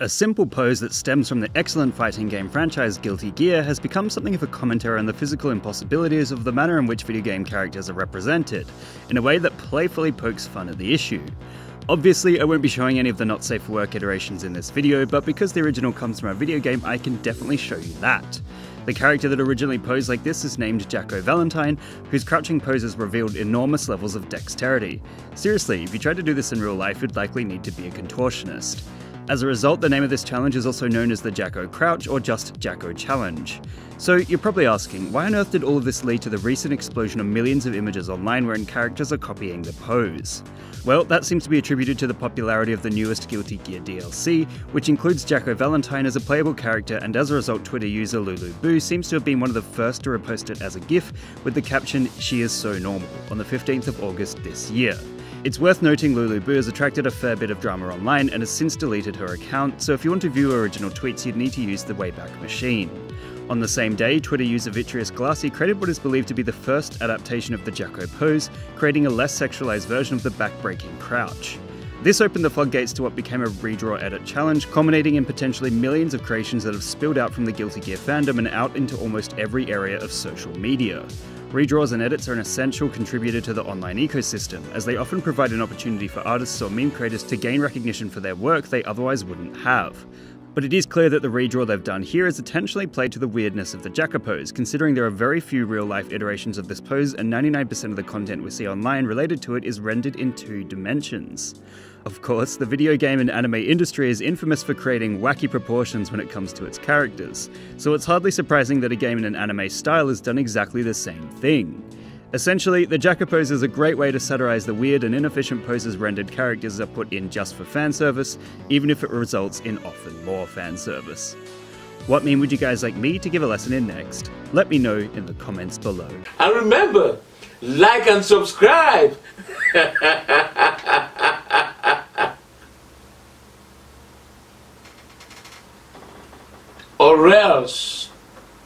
A simple pose that stems from the excellent fighting game franchise Guilty Gear has become something of a commentary on the physical impossibilities of the manner in which video game characters are represented, in a way that playfully pokes fun at the issue. Obviously, I won't be showing any of the not safe for work iterations in this video, but because the original comes from a video game, I can definitely show you that. The character that originally posed like this is named Jack-O Valentine, whose crouching poses revealed enormous levels of dexterity. Seriously, if you tried to do this in real life, you'd likely need to be a contortionist. As a result, the name of this challenge is also known as the Jack-O Crouch or just Jack-O Challenge. So you're probably asking, why on earth did all of this lead to the recent explosion of millions of images online wherein characters are copying the pose? Well, that seems to be attributed to the popularity of the newest Guilty Gear DLC, which includes Jack-O Valentine as a playable character, and as a result, Twitter user Lulu Boo seems to have been one of the first to repost it as a GIF with the caption, She is so normal, on the 15th of August this year. It's worth noting LuluBoo has attracted a fair bit of drama online and has since deleted her account, so if you want to view original tweets, you'd need to use the Wayback Machine. On the same day, Twitter user Vitreous Glassy created what is believed to be the first adaptation of the Jack-O pose, creating a less sexualized version of the backbreaking crouch. This opened the floodgates to what became a redraw edit challenge, culminating in potentially millions of creations that have spilled out from the Guilty Gear fandom and out into almost every area of social media. Redraws and edits are an essential contributor to the online ecosystem, as they often provide an opportunity for artists or meme creators to gain recognition for their work they otherwise wouldn't have. But it is clear that the redraw they've done here has intentionally played to the weirdness of the Jack-O pose, considering there are very few real life iterations of this pose and 99% of the content we see online related to it is rendered in two dimensions. Of course, the video game and anime industry is infamous for creating wacky proportions when it comes to its characters, so it's hardly surprising that a game in an anime style has done exactly the same thing. Essentially, the Jack-O pose is a great way to satirize the weird and inefficient poses rendered characters are put in just for fan service, even if it results in often more fan service. What meme would you guys like me to give a lesson in next? Let me know in the comments below. And remember, like and subscribe! or else